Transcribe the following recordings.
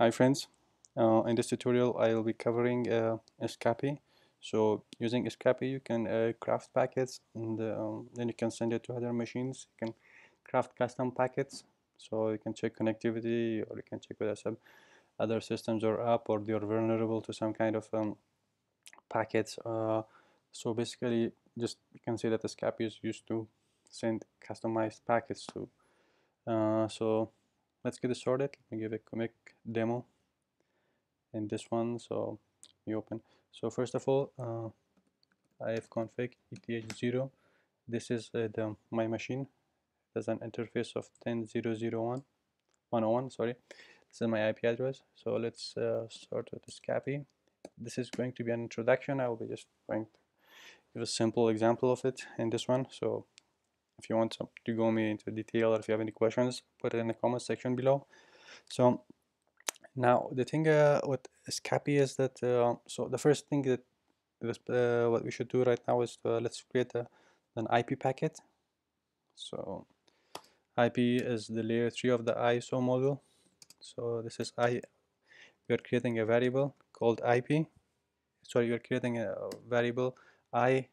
Hi friends, uh, in this tutorial I'll be covering uh, Scapy. So using Scapy you can uh, craft packets and um, then you can send it to other machines. You can craft custom packets so you can check connectivity or you can check whether some other systems are up or they're vulnerable to some kind of um, packets. Uh, so basically just you can see that Scapy is used to send customized packets to. Uh, so let's get this sorted let me give a quick demo in this one so we open. So first of all uh, ifconfig eth0 this is uh, the my machine. There's an interface of 10.0.0.1 101 sorry. This is my IP address. So let's uh, start with the Scapy this is going to be an introduction. I will be just going to give a simple example of it in this one. So if you want to go me into detail or if you have any questions put it in the comment section below. So now the thing uh, with Scapy is that uh, so the first thing that uh, what we should do right now is to, uh, let's create a, an IP packet. So IP is the layer 3 of the ISO module. So this is I we are creating a variable called IP sorry you're creating a variable I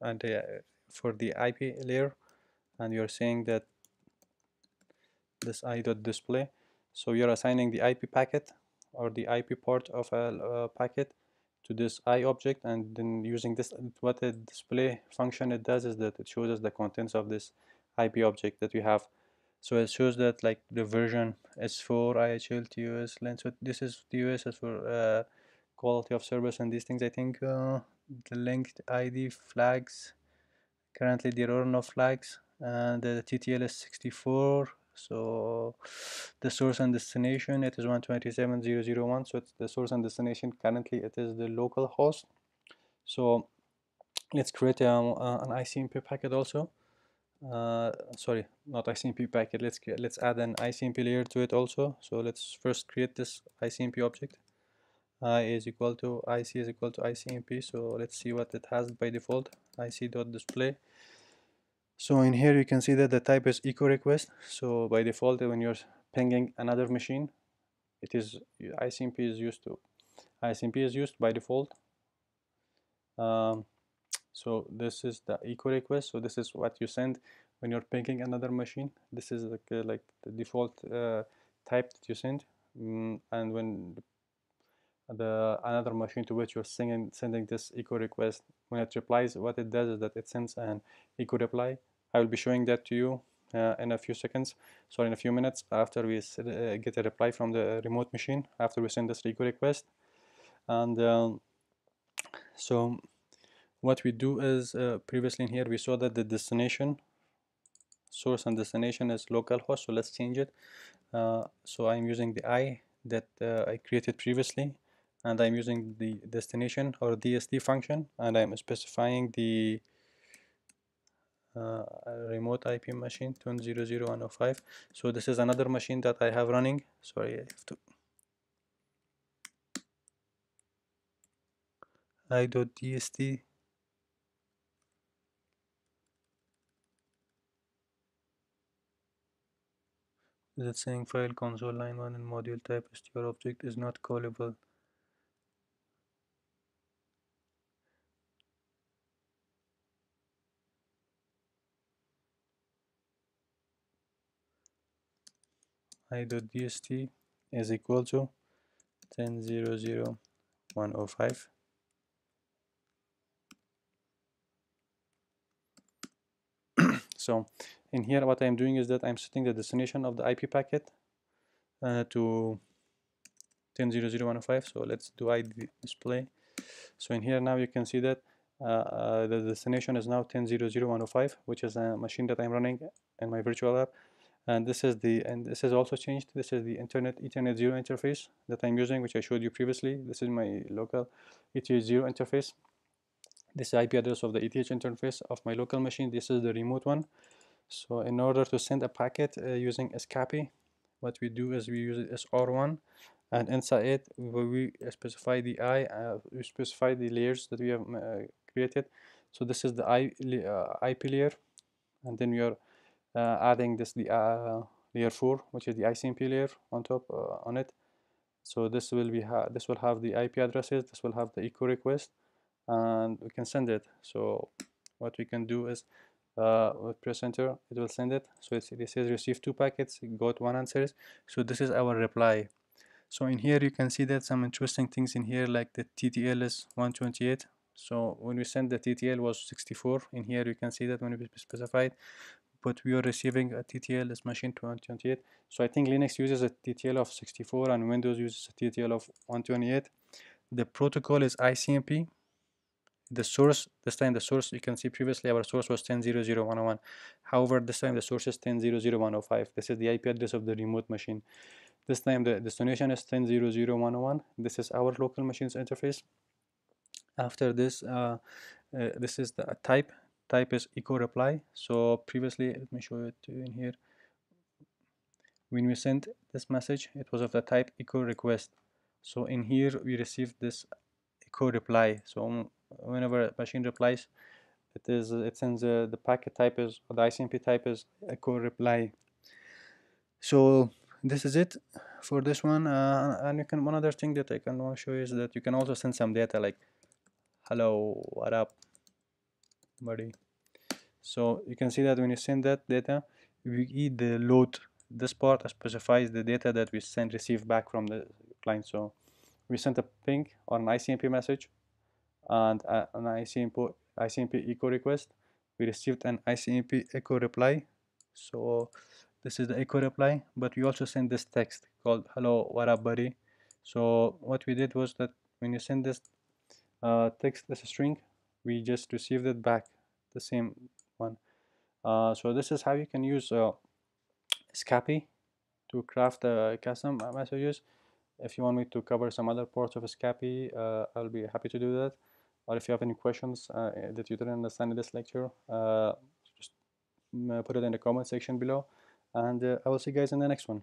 and uh, for the IP layer and you're saying that this i.display so you're assigning the IP packet or the IP port of a uh, packet to this i object and then using this what the display function it does is that it shows us the contents of this IP object that we have. So it shows that like the version is for IHL TOS length so this is TOS is for uh, quality of service and these things I think uh, the linked ID flags currently there are no flags and the TTL is 64 so the source and destination it is 127.0.0.1 so it's the source and destination. Currently it is the local host. So let's create um, uh, an ICMP packet also. Uh, sorry not ICMP packet. Let's let's add an ICMP layer to it also. So let's first create this ICMP object. I is equal to ic is equal to icmp so let's see what it has by default. Ic.display so in here you can see that the type is echo request so by default when you're pinging another machine it is icmp is used to icmp is used by default. Um, so this is the echo request so this is what you send when you're pinging another machine. This is like, uh, like the default uh, type that you send. Mm, and when the another machine to which you're sending sending this echo request when it replies what it does is that it sends an echo reply I will be showing that to you uh, in a few seconds. So in a few minutes after we uh, get a reply from the remote machine after we send this echo request. And um, so what we do is uh, previously in here we saw that the destination source and destination is localhost so let's change it. Uh, so I'm using the I that uh, I created previously and I'm using the destination or DSD function and I'm specifying the uh, remote IP machine 200.105 so this is another machine that I have running. Sorry I have to i.dst is it saying file console line 1 and module type str object is not callable i.dst is equal to 10.0.0.105 so in here what I'm doing is that I'm setting the destination of the IP packet uh, to 10.0.0.105 so let's do ID display. So in here now you can see that uh, uh, the destination is now 10.0.0.105 which is a machine that I'm running in my virtual lab and this is the and this is also changed. This is the internet ethernet 0 interface that i'm using which i showed you previously. This is my local eth 0 interface. This is ip address of the eth interface of my local machine. This is the remote one. So in order to send a packet uh, using Scapy what we do is we use sr1 and inside it we specify the i uh, we specify the layers that we have uh, created. So this is the I, uh, ip layer. And then we are adding this the uh, layer 4 which is the ICMP layer on top uh, on it. So this will be this will have the IP addresses this will have the echo request and we can send it. So what we can do is uh, press enter it will send it. So it says receive two packets got one answers. So this is our reply. So in here you can see that some interesting things in here like the TTL is 128 so when we send the TTL was 64 in here you can see that when we specified but we are receiving a TTL is machine 128 so I think Linux uses a TTL of 64 and Windows uses a TTL of 128 the protocol is ICMP the source this time the source you can see previously our source was 10.0.0.101 however this time the source is 10.0.0.105 this is the IP address of the remote machine. This time the destination is 10.0.0.101 this is our local machines interface. After this uh, uh, this is the type type is echo reply. So previously let me show it to you in here. When we sent this message it was of the type echo request. So in here we received this echo reply. So whenever a machine replies it is it sends uh, the packet type is or the ICMP type is echo reply. So this is it for this one. Uh, and you can one other thing that I can show you is that you can also send some data like hello what up buddy. So you can see that when you send that data we the load. This part specifies the data that we send receive back from the client. So we sent a ping or an ICMP message and an ICMP, ICMP echo request. We received an ICMP echo reply. So this is the echo reply but we also send this text called hello what up buddy? So what we did was that when you send this uh, text as a string we just received it back the same one. Uh, so this is how you can use uh, Scapy to craft uh, custom messages. If you want me to cover some other parts of Scapy uh, I'll be happy to do that. Or if you have any questions uh, that you didn't understand in this lecture uh, just put it in the comment section below. And I will see you guys in the next one